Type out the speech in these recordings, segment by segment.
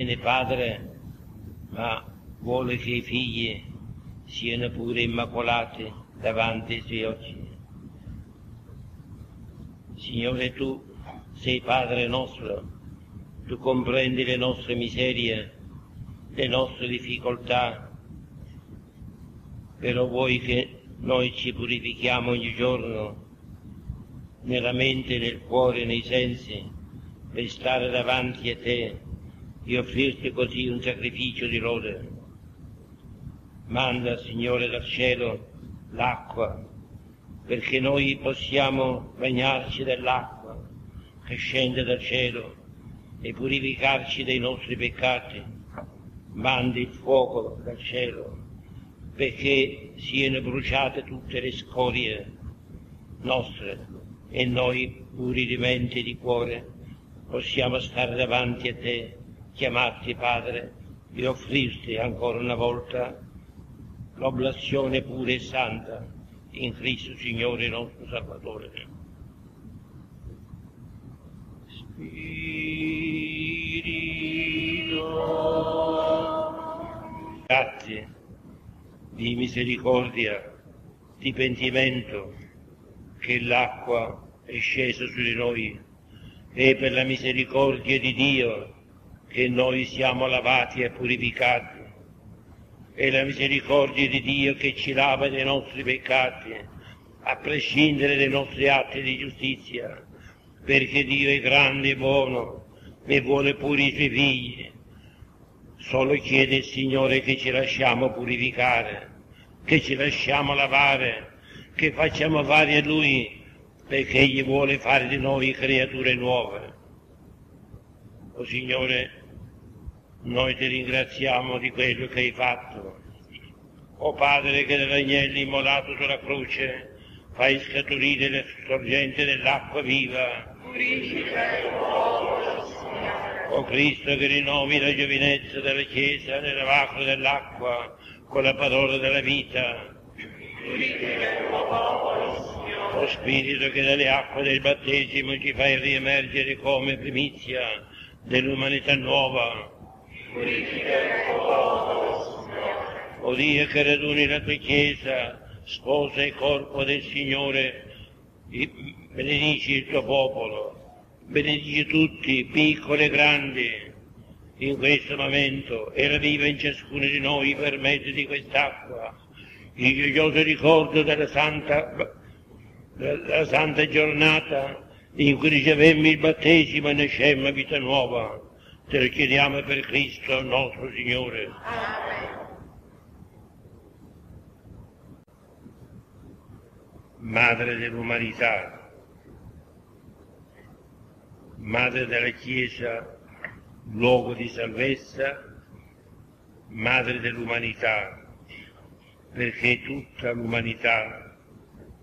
Bene Padre, ma vuole che i figli siano pure immacolati davanti ai suoi occhi. Signore, tu sei Padre nostro, tu comprendi le nostre miserie, le nostre difficoltà, però vuoi che noi ci purifichiamo ogni giorno nella mente, nel cuore, nei sensi, per stare davanti a te e offrirti così un sacrificio di lode. Manda, Signore, dal cielo l'acqua, perché noi possiamo bagnarci dell'acqua che scende dal cielo e purificarci dei nostri peccati. Mandi il fuoco dal cielo, perché siano bruciate tutte le scorie nostre e noi, puri di mente e di cuore, possiamo stare davanti a te chiamarti Padre e offrirti ancora una volta l'oblazione pura e santa in Cristo Signore nostro Salvatore. Spirito, grazie di misericordia, di pentimento, che l'acqua è scesa su di noi e per la misericordia di Dio che noi siamo lavati e purificati. È la misericordia di Dio che ci lava dei nostri peccati, a prescindere dai nostri atti di giustizia, perché Dio è grande e buono e vuole pure i suoi figli. Solo chiede il Signore che ci lasciamo purificare, che ci lasciamo lavare, che facciamo fare a Lui, perché Egli vuole fare di noi creature nuove. O Signore, noi ti ringraziamo di quello che hai fatto. O Padre che dall'agnello immolato sulla croce fai scaturire le sorgenti dell'acqua viva. O Cristo che rinnovi la giovinezza della Chiesa nell'avacro dell'acqua con la parola della vita. O Spirito che dalle acque del battesimo ci fai riemergere come primizia dell'umanità nuova. O Dio che raduni la tua Chiesa, sposa e corpo del Signore, benedici il tuo popolo, benedici tutti, piccoli e grandi, in questo momento, e ravviva in ciascuno di noi per mezzo di quest'acqua, il gioioso ricordo della santa, della santa giornata in cui ricevemmo il battesimo e nascemmo vita nuova. Te lo chiediamo per Cristo nostro Signore. Amen. Madre dell'umanità, Madre della Chiesa, luogo di salvezza, Madre dell'umanità, perché tutta l'umanità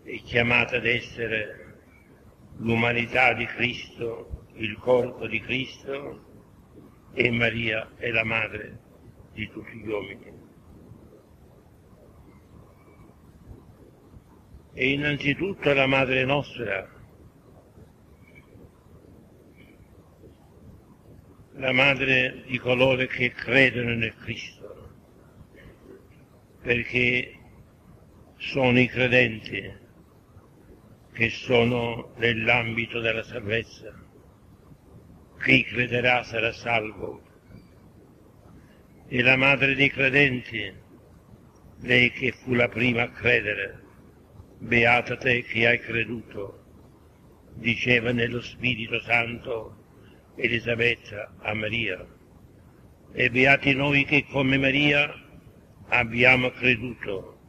è chiamata ad essere l'umanità di Cristo, il corpo di Cristo, e Maria è la madre di tutti gli uomini. E innanzitutto la madre nostra, la madre di coloro che credono nel Cristo, perché sono i credenti che sono nell'ambito della salvezza. Chi crederà sarà salvo. E la madre dei credenti, lei che fu la prima a credere, beata te che hai creduto, diceva nello Spirito Santo Elisabetta a Maria. E beati noi che come Maria abbiamo creduto,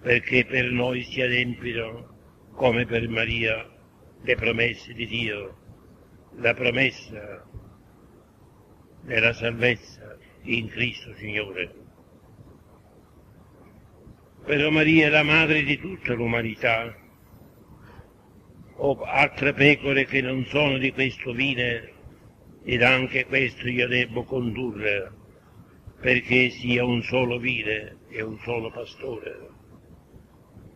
perché per noi si adempirono come per Maria le promesse di Dio, la promessa della salvezza in Cristo Signore. Però Maria è la madre di tutta l'umanità, o altre pecore che non sono di questo vine, ed anche questo io devo condurre, perché sia un solo vine e un solo pastore.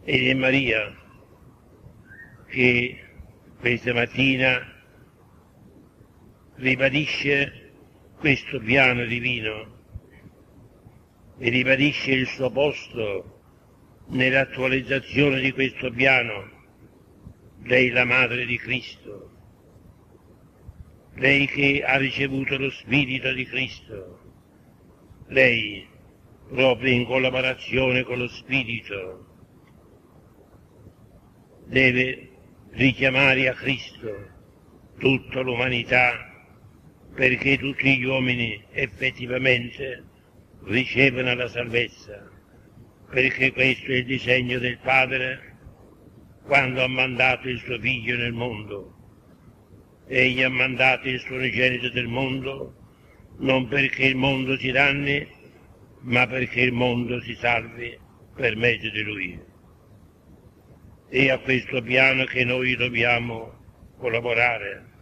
Ed è Maria che questa mattina ribadisce questo piano divino e ribadisce il suo posto nell'attualizzazione di questo piano. Lei la madre di Cristo, lei che ha ricevuto lo Spirito di Cristo, lei proprio in collaborazione con lo Spirito deve richiamare a Cristo tutta l'umanità perché tutti gli uomini effettivamente ricevono la salvezza, perché questo è il disegno del Padre quando ha mandato il suo figlio nel mondo. Egli ha mandato il suo unigenito del mondo non perché il mondo si danni, ma perché il mondo si salvi per mezzo di lui. È a questo piano che noi dobbiamo collaborare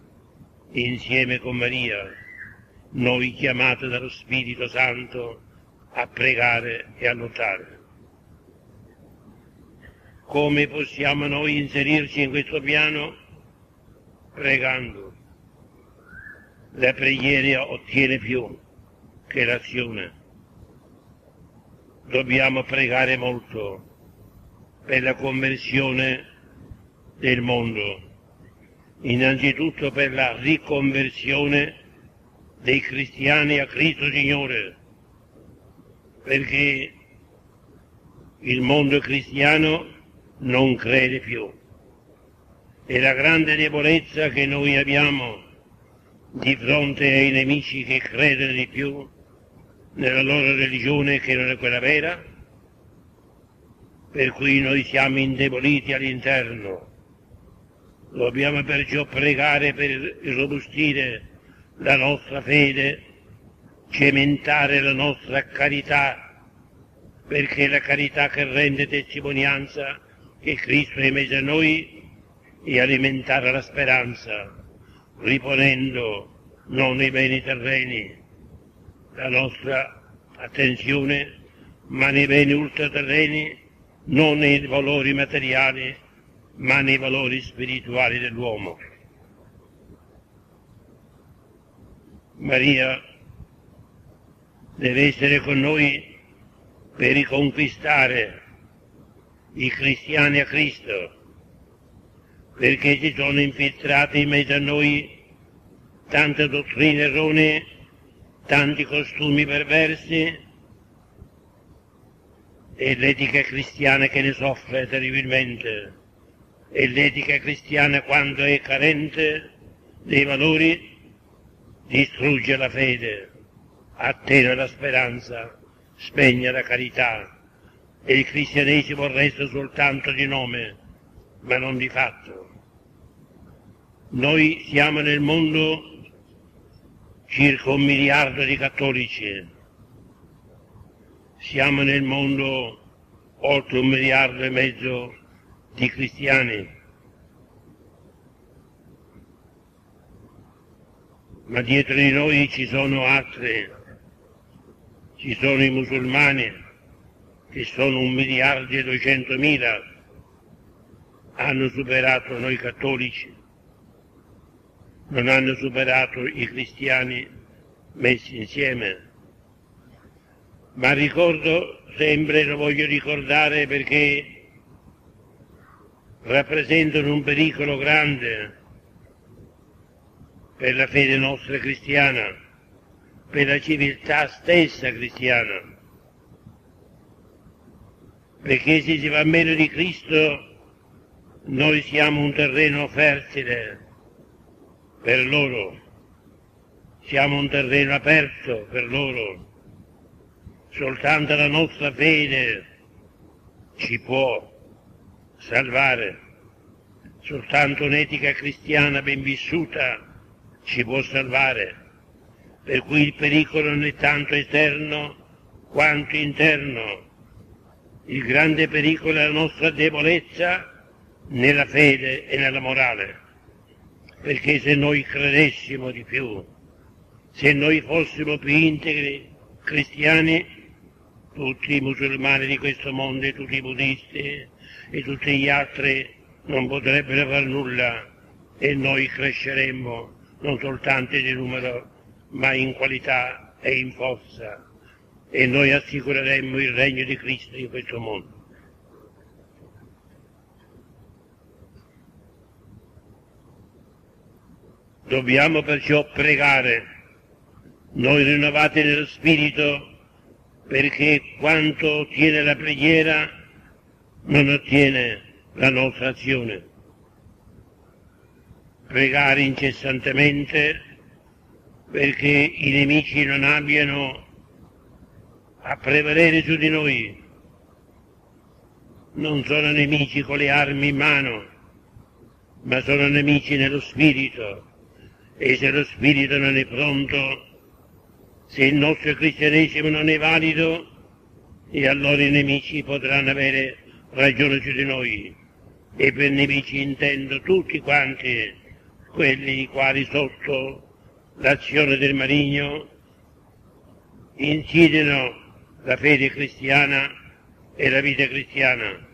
insieme con Maria, noi chiamati dallo Spirito Santo a pregare e a lottare. Come possiamo noi inserirci in questo piano? Pregando. La preghiera ottiene più che l'azione. Dobbiamo pregare molto per la conversione del mondo, innanzitutto per la riconversione dei cristiani a Cristo Signore, perché il mondo cristiano non crede più. E la grande debolezza che noi abbiamo di fronte ai nemici che credono di più nella loro religione che non è quella vera, per cui noi siamo indeboliti all'interno. Dobbiamo perciò pregare per irrobustire la nostra fede cementare la nostra carità, perché la carità che rende testimonianza che Cristo è in mezzo a noi e alimentare la speranza, riponendo non nei beni terreni la nostra attenzione, ma nei beni ultraterreni, non nei valori materiali, ma nei valori spirituali dell'uomo. Maria deve essere con noi per riconquistare i cristiani a Cristo, perché si sono infiltrati in mezzo a noi tante dottrine erronee, tanti costumi perversi e l'etica cristiana che ne soffre terribilmente e l'etica cristiana quando è carente dei valori distrugge la fede attena la speranza, spegne la carità e il cristianesimo resta soltanto di nome, ma non di fatto. Noi siamo nel mondo circa un miliardo di cattolici, siamo nel mondo oltre un miliardo e mezzo di cristiani, ma dietro di noi ci sono altri ci sono i musulmani che sono un miliardo e duecentomila, hanno superato noi cattolici, non hanno superato i cristiani messi insieme. Ma ricordo sempre, lo voglio ricordare perché rappresentano un pericolo grande per la fede nostra cristiana per la civiltà stessa cristiana. Perché se si va meno di Cristo noi siamo un terreno fertile per loro, siamo un terreno aperto per loro. Soltanto la nostra fede ci può salvare, soltanto un'etica cristiana ben vissuta ci può salvare. Per cui il pericolo non è tanto esterno quanto interno. Il grande pericolo è la nostra debolezza nella fede e nella morale, perché se noi credessimo di più, se noi fossimo più integri cristiani, tutti i musulmani di questo mondo, e tutti i buddisti e tutti gli altri non potrebbero far nulla e noi cresceremmo non soltanto di numero ma in qualità e in forza, e noi assicureremmo il regno di Cristo in questo mondo. Dobbiamo perciò pregare, noi rinnovati nello Spirito, perché quanto ottiene la preghiera non ottiene la nostra azione. Pregare incessantemente perché i nemici non abbiano a prevalere su di noi. Non sono nemici con le armi in mano, ma sono nemici nello spirito. E se lo spirito non è pronto, se il nostro cristianesimo non è valido, e allora i nemici potranno avere ragione su di noi. E per nemici intendo tutti quanti quelli i quali sotto l'azione del maligno incidono la fede cristiana e la vita cristiana,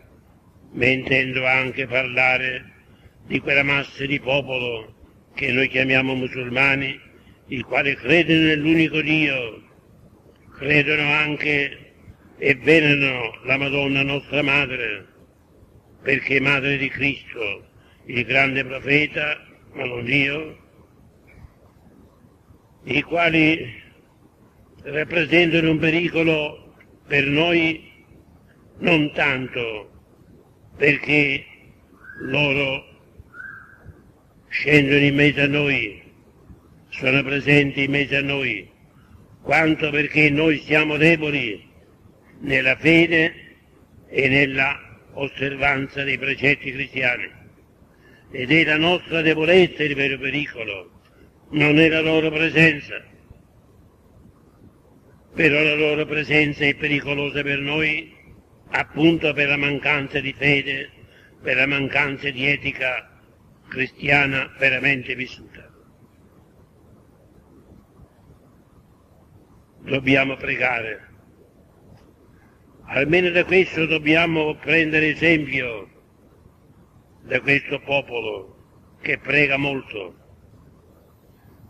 ma intendo anche parlare di quella massa di popolo che noi chiamiamo musulmani, i quali credono nell'unico Dio, credono anche e venerano la Madonna nostra Madre, perché Madre di Cristo, il grande profeta, ma non Dio, i quali rappresentano un pericolo per noi non tanto perché loro scendono in mezzo a noi, sono presenti in mezzo a noi, quanto perché noi siamo deboli nella fede e nella osservanza dei precetti cristiani. Ed è la nostra debolezza il vero pericolo, non è la loro presenza. Però la loro presenza è pericolosa per noi appunto per la mancanza di fede, per la mancanza di etica cristiana veramente vissuta. Dobbiamo pregare. Almeno da questo dobbiamo prendere esempio da questo popolo che prega molto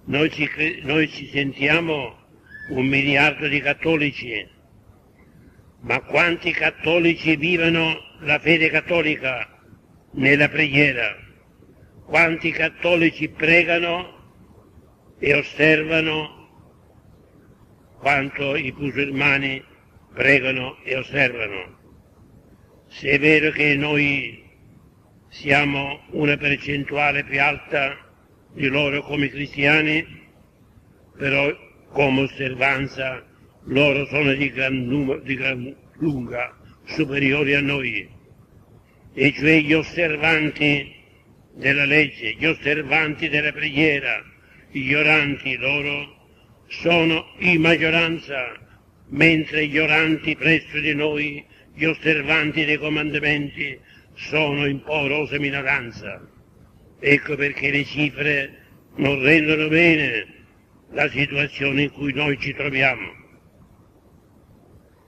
noi ci, noi ci sentiamo un miliardo di cattolici, ma quanti cattolici vivono la fede cattolica nella preghiera? Quanti cattolici pregano e osservano quanto i musulmani pregano e osservano? Se è vero che noi siamo una percentuale più alta di loro come cristiani, però come osservanza loro sono di gran, numero, di gran lunga superiori a noi, e cioè gli osservanti della legge, gli osservanti della preghiera, gli oranti loro sono in maggioranza, mentre gli oranti presso di noi, gli osservanti dei comandamenti, sono in povera minoranza. Ecco perché le cifre non rendono bene la situazione in cui noi ci troviamo.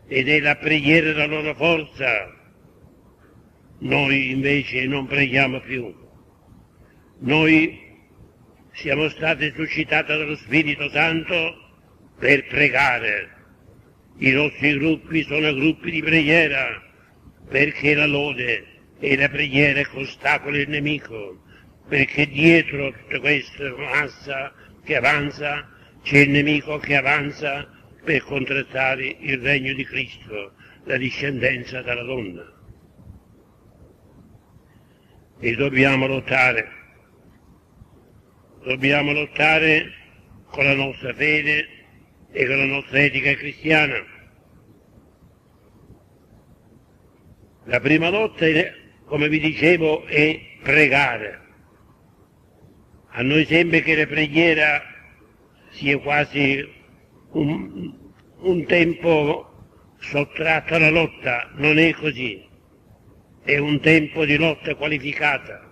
Ed è la preghiera la loro forza. Noi invece non preghiamo più. Noi siamo stati suscitati dallo Spirito Santo per pregare. I nostri gruppi sono gruppi di preghiera. Perché la lode e la preghiera è ostacolo il nemico. Perché dietro tutta questa massa che avanza c'è il nemico che avanza per contrastare il regno di Cristo, la discendenza dalla donna. E dobbiamo lottare, dobbiamo lottare con la nostra fede e con la nostra etica cristiana. La prima lotta, come vi dicevo, è pregare a noi sembra che la preghiera sia quasi un, un tempo sottratto alla lotta, non è così, è un tempo di lotta qualificata.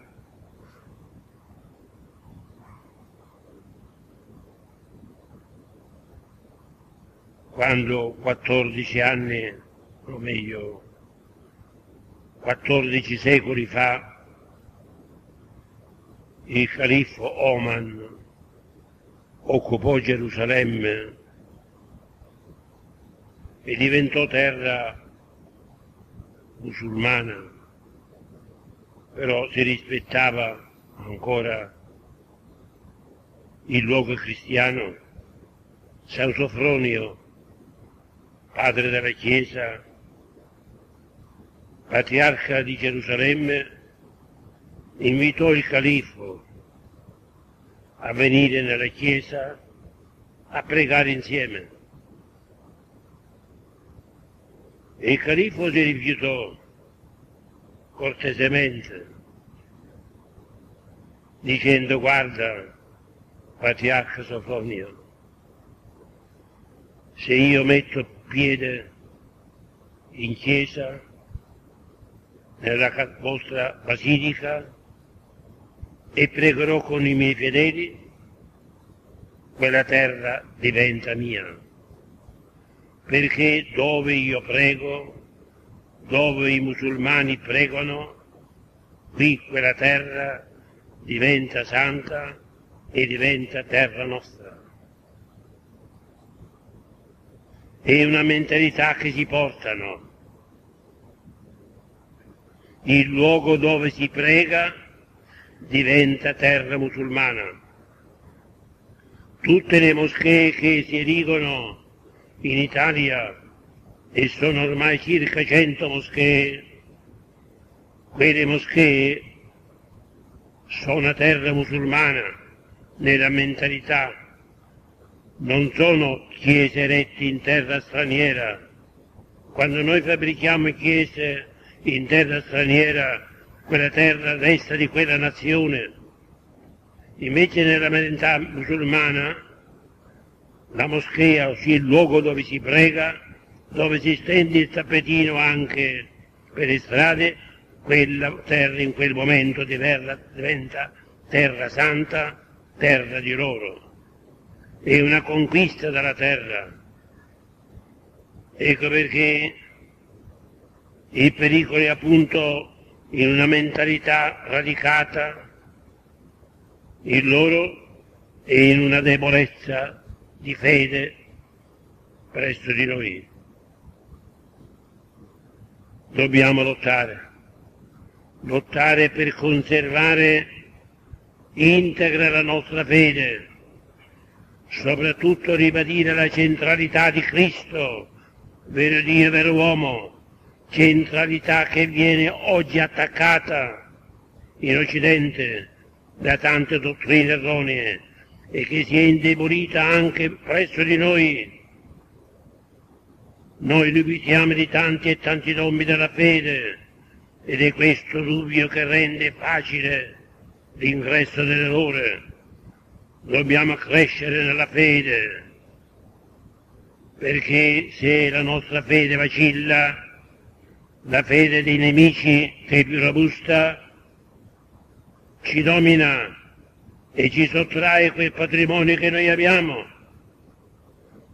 Quando 14 anni, o meglio 14 secoli fa, il sceriffo Oman occupò Gerusalemme e diventò terra musulmana, però si rispettava ancora il luogo cristiano, San Sofronio, padre della Chiesa, patriarca di Gerusalemme, invitò il califfo a venire nella Chiesa a pregare insieme. E il califfo si rifiutò cortesemente, dicendo guarda, patriarca Sofronio, se io metto piede in chiesa, nella vostra basilica, e pregherò con i miei fedeli, quella terra diventa mia. Perché dove io prego, dove i musulmani pregano, qui quella terra diventa santa e diventa terra nostra. È una mentalità che si portano. Il luogo dove si prega diventa terra musulmana. Tutte le moschee che si erigono in Italia, e sono ormai circa cento moschee, quelle moschee sono terra musulmana nella mentalità, non sono chiese erette in terra straniera. Quando noi fabbrichiamo chiese in terra straniera quella terra resta di quella nazione. Invece nella mentalità musulmana la moschea, ossia il luogo dove si prega, dove si stende il tappetino anche per le strade, quella terra in quel momento diventa terra santa, terra di loro. È una conquista della terra. Ecco perché i pericoli appunto in una mentalità radicata in loro e in una debolezza di fede presso di noi. Dobbiamo lottare, lottare per conservare integra la nostra fede, soprattutto ribadire la centralità di Cristo, vero Dio, vero uomo, centralità che viene oggi attaccata in Occidente da tante dottrine erronee e che si è indebolita anche presso di noi. Noi dubitiamo di tanti e tanti nomi della fede ed è questo dubbio che rende facile l'ingresso dell'errore. Dobbiamo crescere nella fede perché se la nostra fede vacilla la fede dei nemici che è più robusta ci domina e ci sottrae quel patrimonio che noi abbiamo.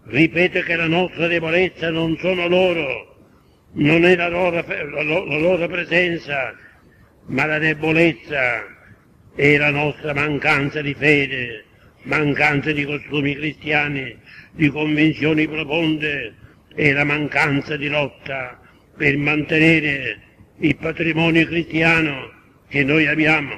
Ripeto che la nostra debolezza non sono loro, non è la loro, la la loro presenza, ma la debolezza è la nostra mancanza di fede, mancanza di costumi cristiani, di convinzioni profonde e la mancanza di lotta per mantenere il patrimonio cristiano che noi abbiamo.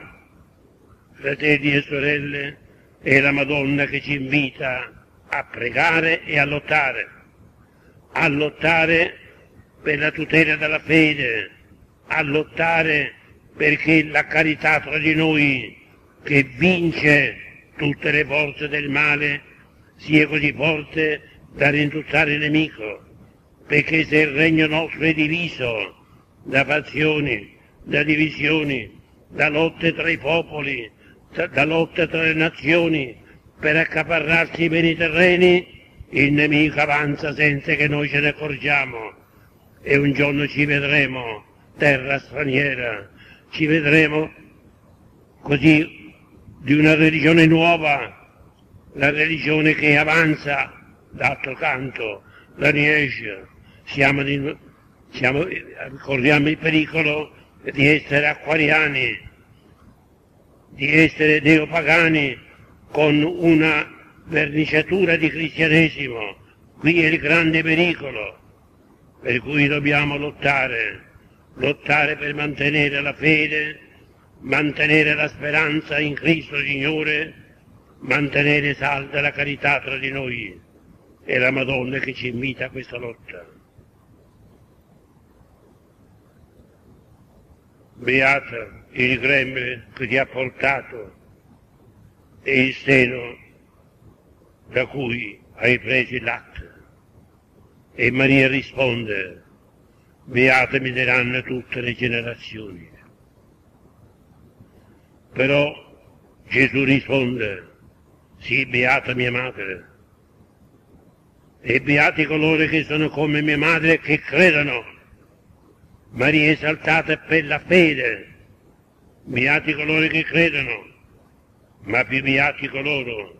Fratelli e sorelle, è la Madonna che ci invita a pregare e a lottare, a lottare per la tutela della fede, a lottare perché la carità tra di noi che vince tutte le forze del male sia così forte da rintuzzare il nemico perché se il regno nostro è diviso da fazioni, da divisioni, da lotte tra i popoli, da lotte tra le nazioni, per accaparrarsi i beni terreni, il nemico avanza senza che noi ce ne accorgiamo. E un giorno ci vedremo terra straniera, ci vedremo così di una religione nuova, la religione che avanza d'altro canto, la riesce, siamo, di, siamo, corriamo il pericolo di essere acquariani, di essere neopagani con una verniciatura di cristianesimo, qui è il grande pericolo per cui dobbiamo lottare, lottare per mantenere la fede, mantenere la speranza in Cristo Signore, mantenere salda la carità tra di noi. È la Madonna che ci invita a questa lotta. Beata il grembe che ti ha portato e il seno da cui hai preso il latte. E Maria risponde, beate mi diranno tutte le generazioni. Però Gesù risponde, sì, beata mia madre, e beati coloro che sono come mia madre che credono. Maria esaltata per la fede, beati coloro che credono, ma più beati coloro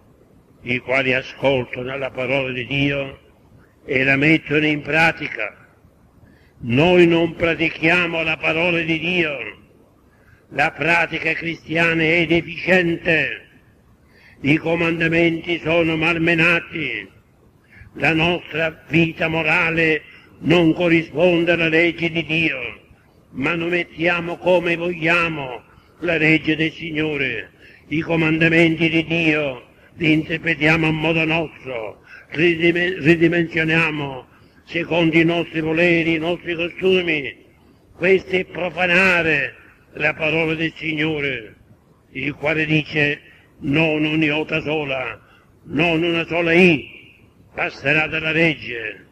i quali ascoltano la parola di Dio e la mettono in pratica. Noi non pratichiamo la parola di Dio, la pratica cristiana è deficiente, i comandamenti sono malmenati, la nostra vita morale non corrisponde alla legge di Dio, ma noi mettiamo come vogliamo la legge del Signore, i comandamenti di Dio li interpretiamo a modo nostro, ridimensioniamo secondo i nostri voleri, i nostri costumi. Questo è profanare la parola del Signore, il quale dice non un'iota sola, non una sola I, passerà dalla legge.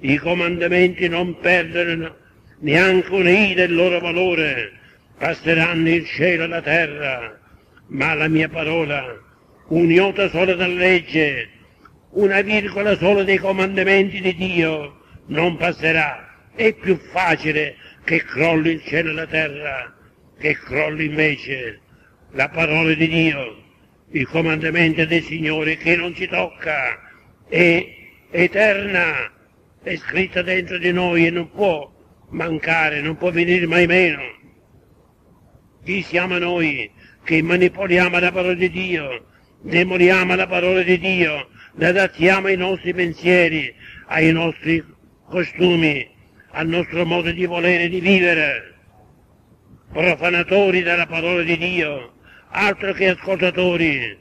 I comandamenti non perdono neanche una I del loro valore, passeranno il cielo e la terra, ma la mia parola, un'iota sola dalla legge, una virgola sola dei comandamenti di Dio non passerà. È più facile che crolli il cielo e la terra, che crolli invece la parola di Dio, il comandamento del Signore che non ci tocca, è eterna, è scritta dentro di noi e non può mancare, non può venire mai meno. Chi siamo noi che manipoliamo la parola di Dio, demoliamo la parola di Dio, la adattiamo ai nostri pensieri, ai nostri costumi, al nostro modo di volere di vivere, profanatori della parola di Dio, altro che ascoltatori,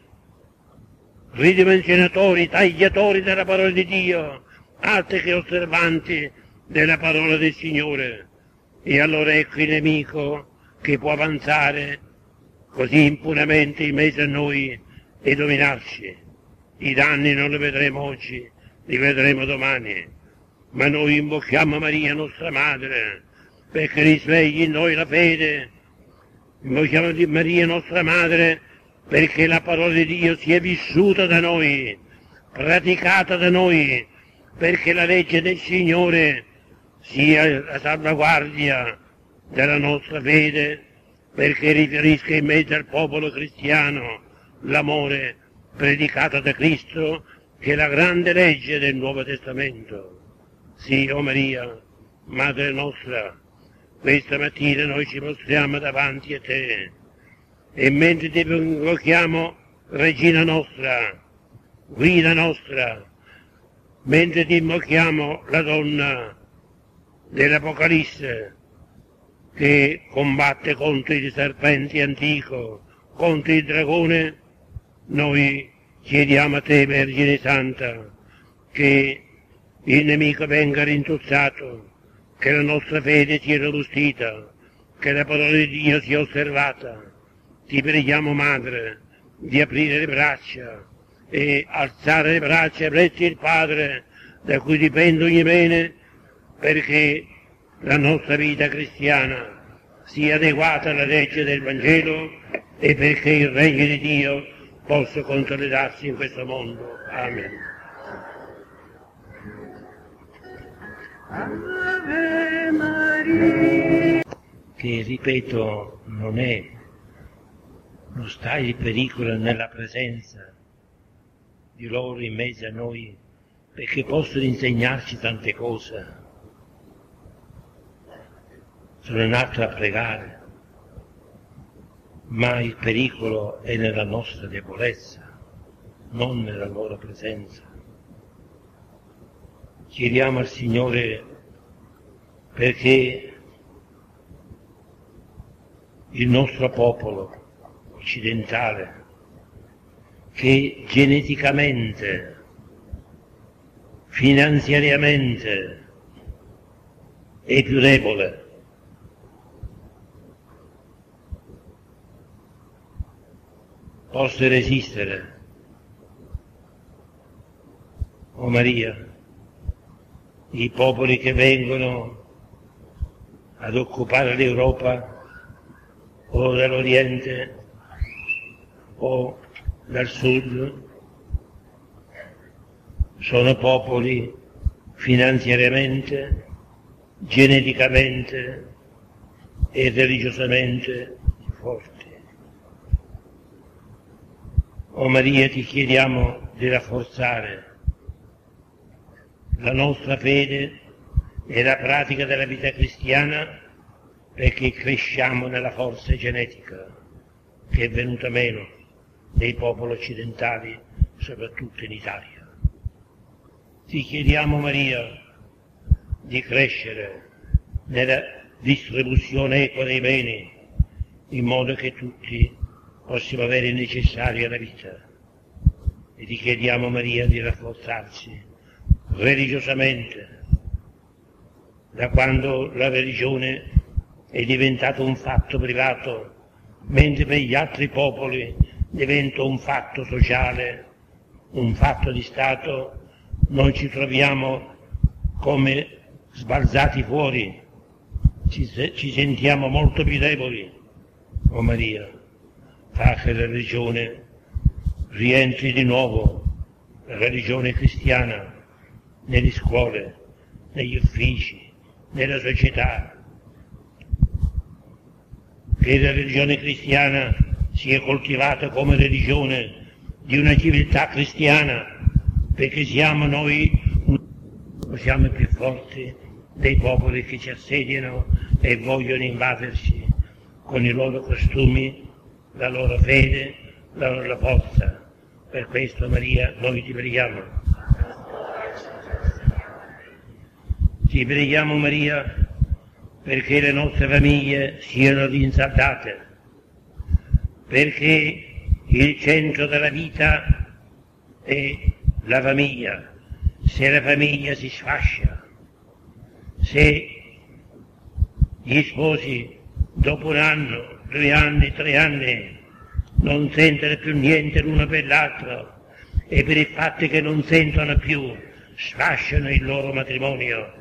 ridimensionatori, tagliatori della parola di Dio, altro che osservanti della parola del Signore. E allora ecco il nemico che può avanzare così impunemente in mezzo a noi e dominarci. I danni non li vedremo oggi, li vedremo domani, ma noi invochiamo Maria, nostra Madre, perché risvegli in noi la fede. Invochiamo di Maria, nostra Madre, perché la parola di Dio sia vissuta da noi, praticata da noi, perché la legge del Signore sia la salvaguardia della nostra fede, perché riferisca in mezzo al popolo cristiano l'amore predicato da Cristo, che è la grande legge del Nuovo Testamento. Sì, o oh Maria, Madre nostra, questa mattina noi ci mostriamo davanti a te. E mentre ti invochiamo, Regina nostra, guida nostra, mentre ti invochiamo la donna dell'Apocalisse che combatte contro il serpente antico, contro il dragone, noi chiediamo a te, Vergine Santa, che il nemico venga rintuzzato, che la nostra fede sia robustita, che la parola di Dio sia osservata. Ti preghiamo, Madre, di aprire le braccia e alzare le braccia presso il Padre, da cui dipende ogni bene, perché la nostra vita cristiana sia adeguata alla legge del Vangelo e perché il regno di Dio possa consolidarsi in questo mondo. Amen. Ave Maria. Che ripeto, non è, non sta il pericolo nella presenza di loro in mezzo a noi, perché possono insegnarci tante cose. Sono nato a pregare, ma il pericolo è nella nostra debolezza, non nella loro presenza. Chiediamo al Signore perché il nostro popolo occidentale, che geneticamente, finanziariamente è più debole, possa resistere. O oh Maria, i popoli che vengono ad occupare l'Europa o dall'Oriente o dal Sud sono popoli finanziariamente, geneticamente e religiosamente forti. O oh Maria ti chiediamo di rafforzare la nostra fede e la pratica della vita cristiana perché cresciamo nella forza genetica che è venuta meno dei popoli occidentali, soprattutto in Italia. Ti chiediamo, Maria, di crescere nella distribuzione equa dei beni, in modo che tutti possiamo avere il necessario alla vita. E ti chiediamo, Maria, di rafforzarsi religiosamente, da quando la religione è diventato un fatto privato, mentre per gli altri popoli diventa un fatto sociale, un fatto di Stato, noi ci troviamo come sbalzati fuori, ci, ci sentiamo molto più deboli. Oh Maria, fa che la religione rientri di nuovo, la religione cristiana, nelle scuole, negli uffici, nella società, che la religione cristiana sia coltivata come religione di una civiltà cristiana, perché siamo noi, siamo più forti dei popoli che ci assediano e vogliono invaderci con i loro costumi, la loro fede, la loro forza. Per questo Maria noi ti preghiamo. Ti preghiamo Maria perché le nostre famiglie siano rinsaldate, perché il centro della vita è la famiglia. Se la famiglia si sfascia, se gli sposi dopo un anno, due anni, tre anni non sentono più niente l'uno per l'altro e per il fatto che non sentono più sfasciano il loro matrimonio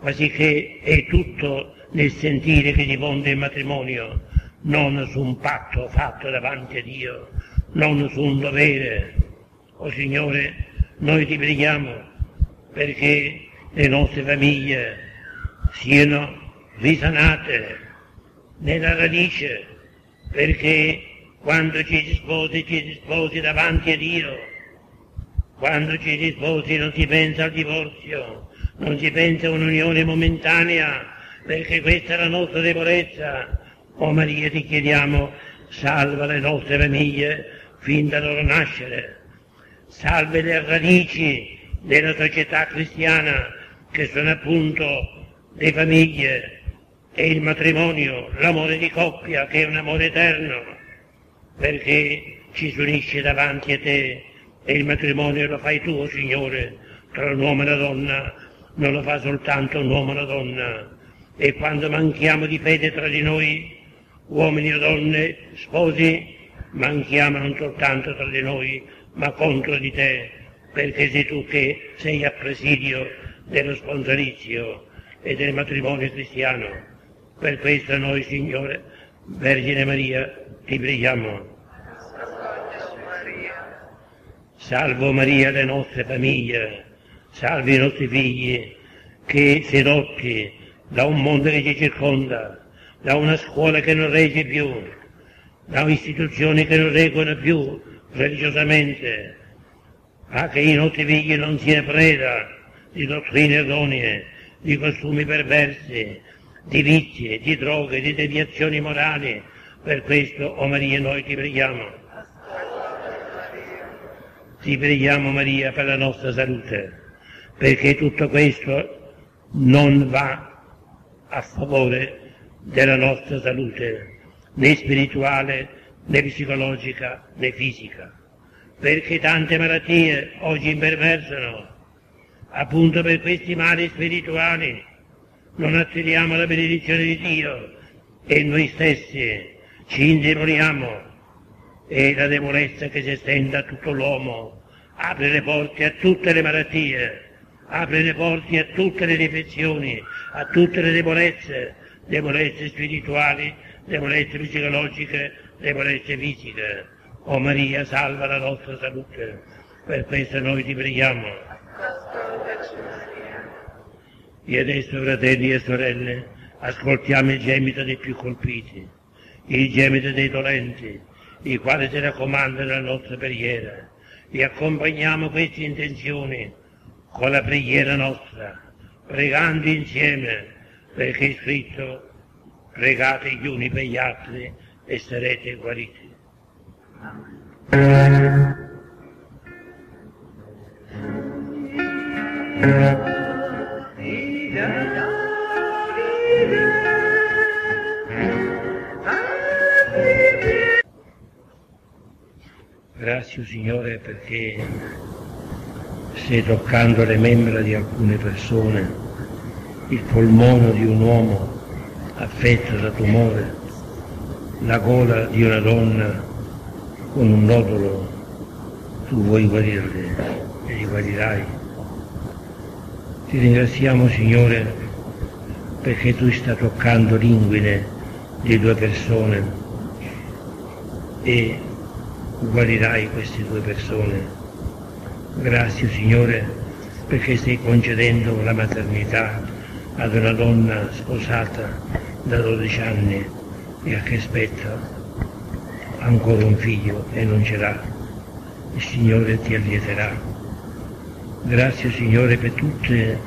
quasi che è tutto nel sentire che diffonde il matrimonio, non su un patto fatto davanti a Dio, non su un dovere. O oh Signore, noi ti preghiamo perché le nostre famiglie siano risanate nella radice, perché quando ci si sposi, ci si sposi davanti a Dio, quando ci si sposi non si pensa al divorzio, non si pensa a un'unione momentanea, perché questa è la nostra debolezza. O oh Maria ti chiediamo, salva le nostre famiglie fin dal loro nascere, salve le radici della società cristiana che sono appunto le famiglie e il matrimonio, l'amore di coppia che è un amore eterno, perché ci si unisce davanti a te e il matrimonio lo fai tu, Signore, tra un uomo e una donna, non lo fa soltanto un uomo e una donna. E quando manchiamo di fede tra di noi, uomini o donne, sposi, manchiamo non soltanto tra di noi, ma contro di te, perché sei tu che sei a presidio dello sponsorizio e del matrimonio cristiano. Per questo noi, Signore, Vergine Maria, ti preghiamo. Salvo Maria le nostre famiglie, salvi i nostri figli che sedotti da un mondo che ci circonda, da una scuola che non regge più, da istituzioni che non reggono più religiosamente, fa che i nostri figli non siano preda di dottrine erronee, di costumi perversi, di vizi, di droghe, di deviazioni morali. Per questo, o oh Maria, noi ti preghiamo. ti preghiamo Maria per la nostra salute, perché tutto questo non va a favore della nostra salute, né spirituale, né psicologica, né fisica, perché tante malattie oggi imperversano, appunto per questi mali spirituali non attiriamo la benedizione di Dio e noi stessi ci indemoniamo. E la debolezza che si estende a tutto l'uomo apre le porte a tutte le malattie, apre le porte a tutte le defezioni, a tutte le debolezze, debolezze spirituali, debolezze psicologiche, debolezze fisiche. O Maria, salva la nostra salute. Per questo noi ti preghiamo. E adesso, fratelli e sorelle, ascoltiamo il gemito dei più colpiti, il gemito dei dolenti, i quali si raccomandano alla nostra preghiera, e accompagniamo queste intenzioni con la preghiera nostra, pregando insieme, perché è scritto, pregate gli uni per gli altri e sarete guariti. Grazie Signore perché stai toccando le membra di alcune persone, il polmone di un uomo affetto da tumore, la gola di una donna con un nodulo, tu vuoi guarirli e li guarirai. Ti ringraziamo Signore perché tu stai toccando l'inguine di due persone e guarirai queste due persone. Grazie Signore perché stai concedendo la maternità ad una donna sposata da 12 anni e che aspetta ancora un figlio e non ce l'ha. Il Signore ti allieterà. Grazie Signore per tutte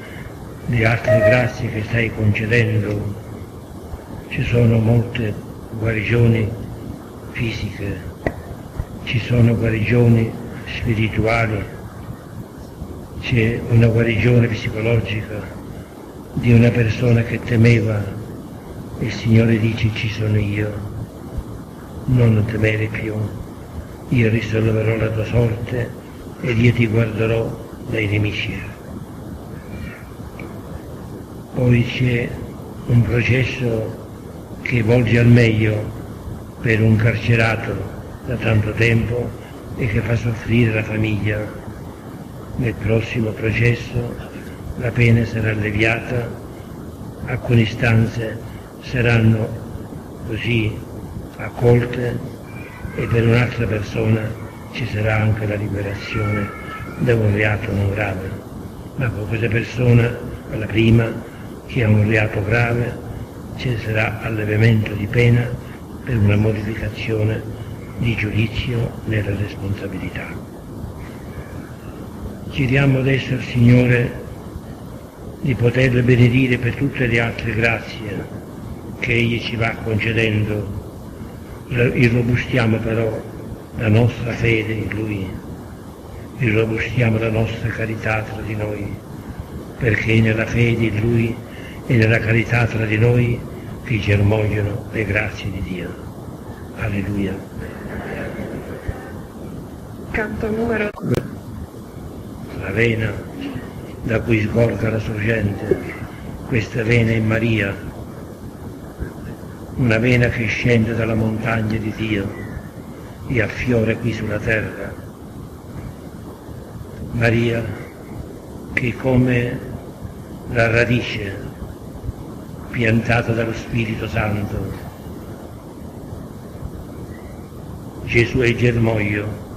le altre grazie che stai concedendo. Ci sono molte guarigioni fisiche, ci sono guarigioni spirituali, c'è una guarigione psicologica di una persona che temeva e il Signore dice ci sono io, non temere più, io risolverò la tua sorte ed io ti guarderò dai nemici. Poi c'è un processo che volge al meglio per un carcerato da tanto tempo e che fa soffrire la famiglia. Nel prossimo processo la pena sarà alleviata, alcune istanze saranno così accolte e per un'altra persona ci sarà anche la liberazione da un reato non grave. Ma per questa persona, la prima, che ha un reato grave, ci sarà allevamento di pena per una modificazione di giudizio nella responsabilità. Chiediamo adesso al Signore di poterle benedire per tutte le altre grazie che Egli ci va concedendo. Irrobustiamo però la nostra fede in Lui, irrobustiamo la nostra carità tra di noi, perché nella fede in Lui e nella carità tra di noi che germogliano le grazie di Dio. Alleluia canto numero la vena da cui sgorga la sorgente, questa vena è Maria, una vena che scende dalla montagna di Dio e affiora qui sulla terra. Maria che come la radice piantata dallo Spirito Santo, Gesù è il germoglio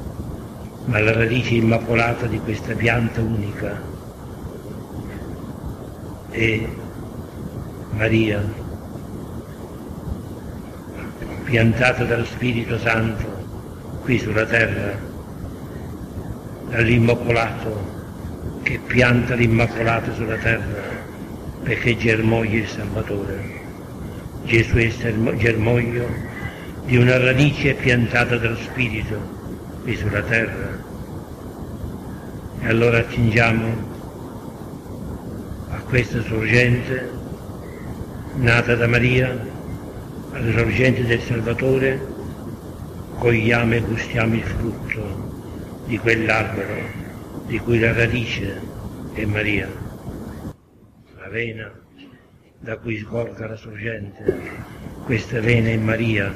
ma la radice immacolata di questa pianta unica è Maria, piantata dallo Spirito Santo qui sulla terra, dall'Immacolato che pianta l'Immacolato sulla terra perché germoglia il Salvatore. Gesù è il germoglio di una radice piantata dallo Spirito qui sulla terra. E allora attingiamo a questa sorgente nata da Maria, alla sorgente del Salvatore, cogliamo e gustiamo il frutto di quell'albero di cui la radice è Maria, la vena da cui sgorga la sorgente, questa vena è Maria,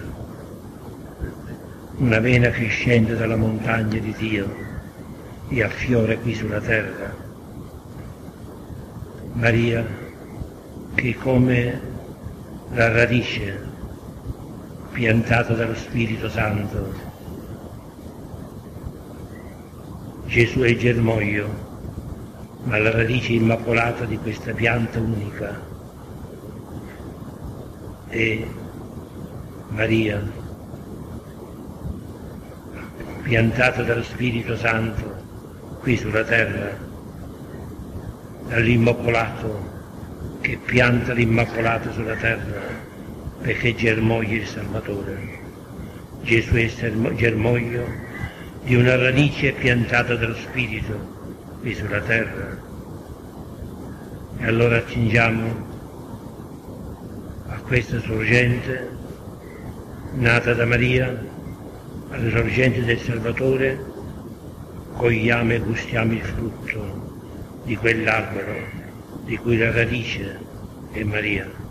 una vena che scende dalla montagna di Dio e affiora qui sulla terra. Maria che come la radice piantata dallo Spirito Santo, Gesù è il germoglio, ma la radice immacolata di questa pianta unica è Maria, piantata dallo Spirito Santo qui sulla terra, dall'immacolato che pianta l'immacolato sulla terra perché germoglia il Salvatore. Gesù è il germoglio di una radice piantata dallo Spirito qui sulla terra. E allora attingiamo a questa sorgente nata da Maria, alla sorgente del Salvatore, cogliamo e gustiamo il frutto di quell'albero di cui la radice è Maria.